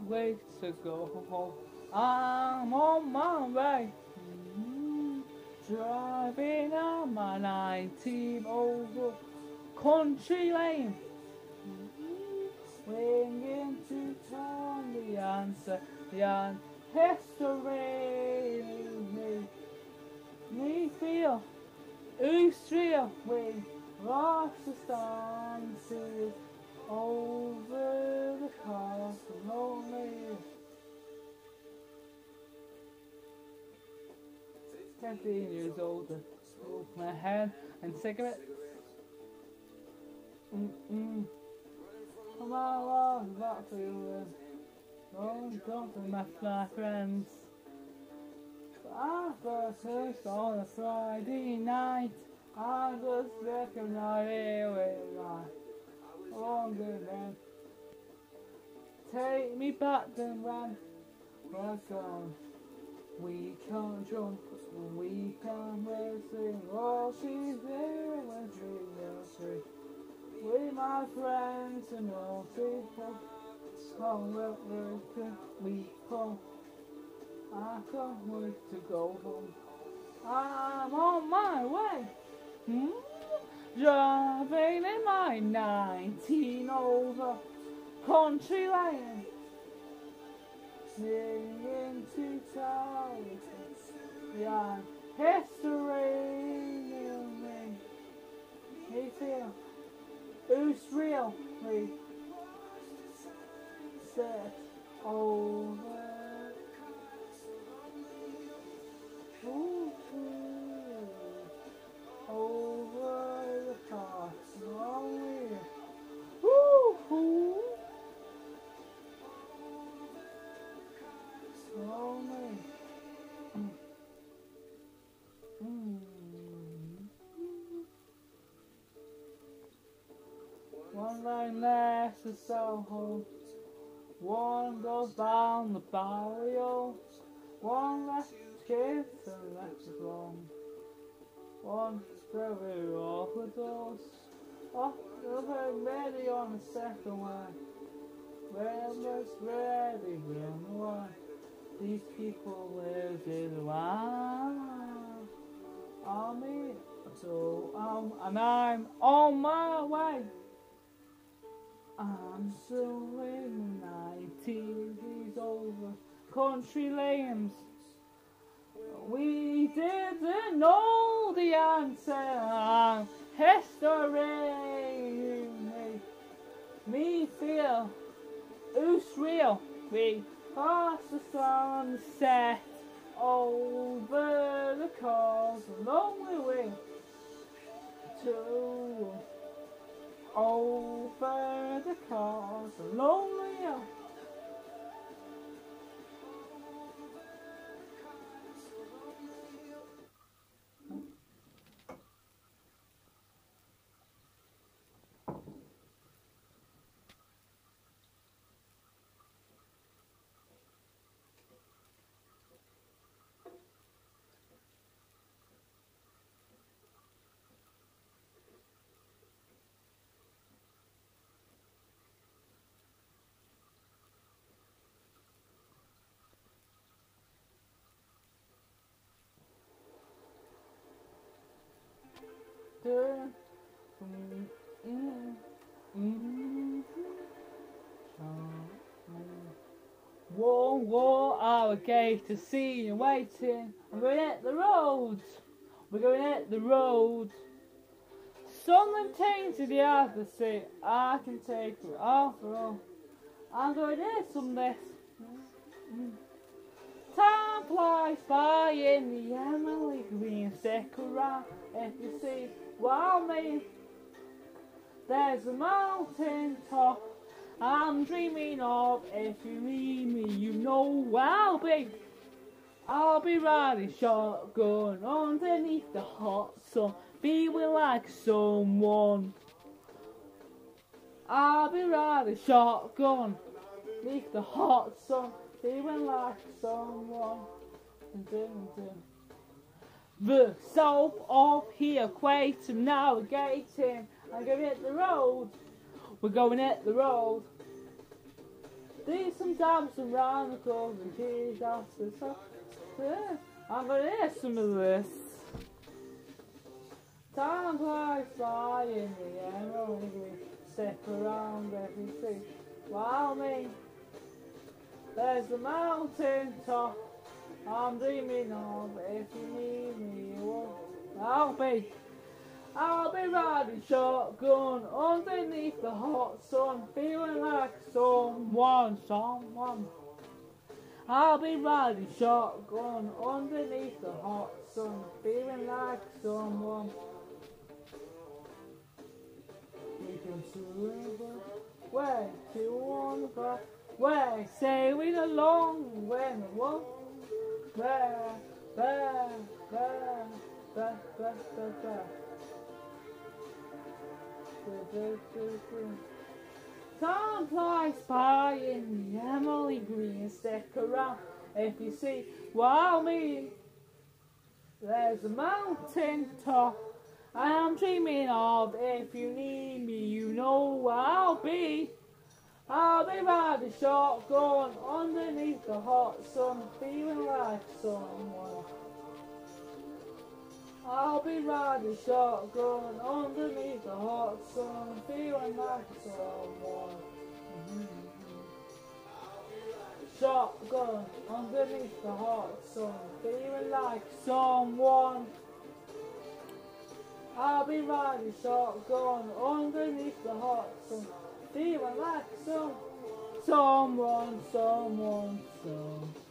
can't to go home. I'm on my way. Driving on my 19 over country lane. Winging to tell the answer, the history me, me feel, real, we lost the over the cost of lonely. Seventeen years old, my head and cigarette. Mm-mm. Come on, on, back to you. Don't, don't mess my friends. I first heard on a Friday night. I just reckon I hear it right. Longer then. Take me back then when we're gone. We can't jump, we can't racing. Oh, she's there when she free. With my friends and all people. Come where we come. I can't wait to go home. I'm on my way. Hmm? Driving in my 19 over uh, country lane. Singing to towers. Yeah, history in me. Hey, feel. Who's real? Me. Set over. Is Soho. One goes down the barrio. One left kiss and left is long. One very overdose. Oh, another ready on the second one. Remember's ready, remember why. These people live in. On me, so um, and I'm on my way. I'm still the 90s over country lanes. We didn't know the answer. History me feel who's real. We passed the sunset over the cars a lonely way to over the cars lonely to see and waiting. I'm going hit the roads. We're going hit the roads. Something tainted the adversary. I can take it all for all. I'm going to hit some this. Time flies by in the Emily Green stick around. If you see what I mean, there's a mountain top I'm dreaming of. If you need me, you know where I'll be. I'll be riding shotgun underneath the hot sun, feeling like someone. I'll be riding shotgun beneath the hot sun, feeling like someone. The soap of here, equator navigating. I'm going hit the road. We're going hit the road. Do some dabs around the so. Yeah, I'm gonna hear some of this. Time flies by in the emerald. Step around every tree. While me, there's the mountain top. I'm dreaming of if you need me, you won't. I'll be. I'll be riding shotgun underneath the hot sun, feeling like someone, someone. I'll be riding shotgun underneath the hot sun, feeling like someone. We can surrender way to way, sailing along when one where. Time flies by in the Emily Green. Stick around if you see while me. There's a mountain top I am dreaming of. If you need me, you know where I'll be. I'll be riding shotgun underneath the hot sun, feeling like someone. I'll be riding shotgun underneath the hot sun, feeling like someone. Shotgun underneath the hot sun, feeling like someone. I'll be riding shotgun underneath the hot sun, feeling like some, someone, someone, someone.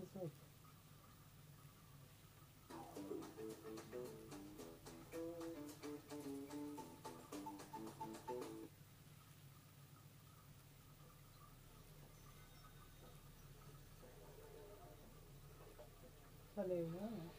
This is like.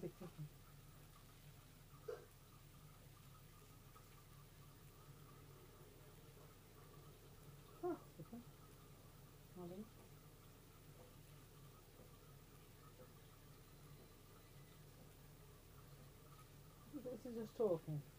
This is just talking.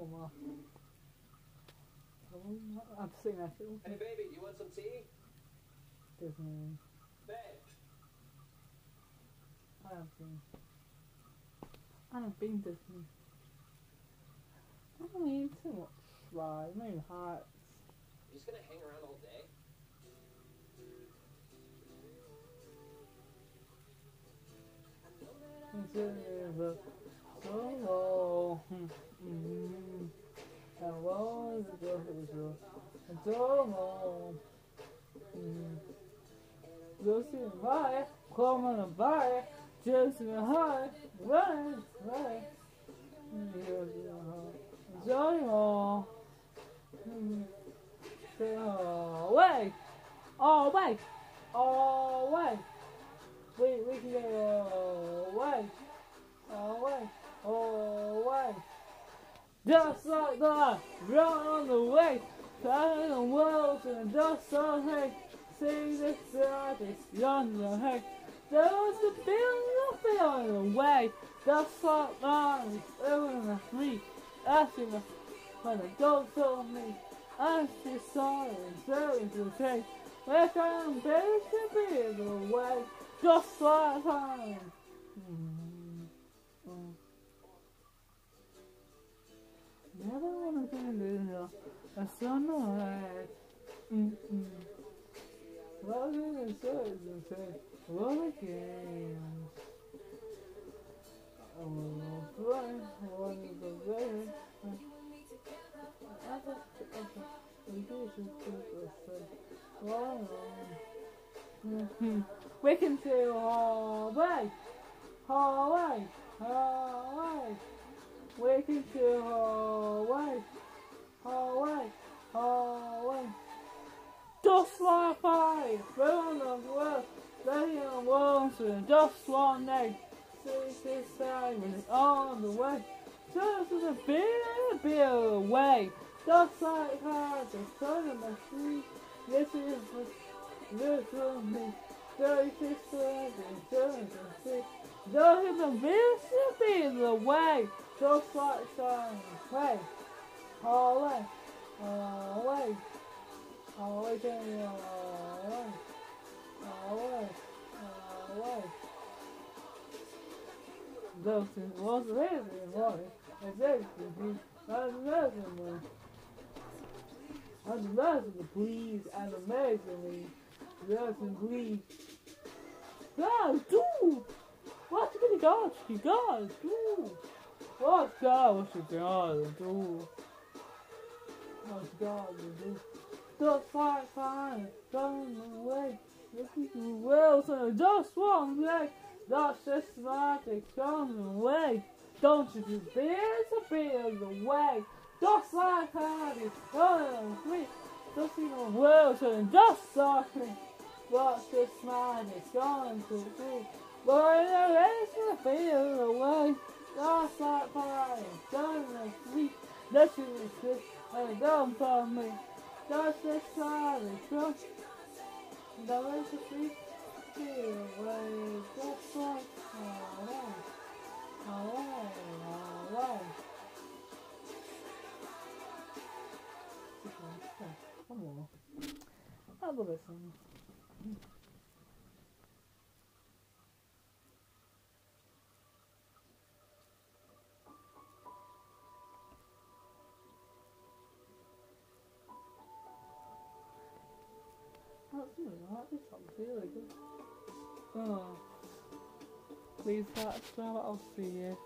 Come on, I'm saying that shit. Hey, baby, you want some tea? Disney. Babe. I have seen. I haven't been Disney. I don't need too much ride, maybe heights. You just gonna hang around all day? Consider so And what is it go so so Just in high, come on a buy, just in high. So, so, wait, oh wait, oh wait, we we can go away, Just like that, run on the way, turning the world and dust on hay. See the artist yonder hay. There's the building up the way, just like that, living the free, asking the when the dogs on me. I see sorry, serving to take. Where can better to be the way, just like that. Hmm. Never wanna be a sunlight. Mm-mm. Loving the stars and say, what again? I will fly, one of the very. I just, we people say, wow. We can do hallway, hallway, hallway. We can do hallway, hallway, hallway. Just like five, round of work, lay on walls and just one day. This side when on the way. Just as a bit, bit away. Just like hard, the sun of my street. This is the little me. Thirty-six and seven and six. Just as a bit, bit away. Just like sun, play. Hallway, hallway. Hallway, Jenny, hallway. Hallway, hallway. Those things was later in morning, and they could be unmerciful. Unmerciful, please, and amazingly, listen, please. God, dude! What's gonna God? You God, dude! What's your God, dude? What's God, dude? Just fight fine, going away. Looking to Wilson, just one leg. That's systematic, going away. Don't you this bit away. Just like Hardy, going free. Just even Wilson, just something. What's systematic, going to free. But the rest of the away. Just like Hardy, going free. That's you resist, and don't for me. Just this side, just the rest of the away. Just like alright, alright, alright. Come on. Have a listen. That's really. Oh. Please subscribe, I'll see you.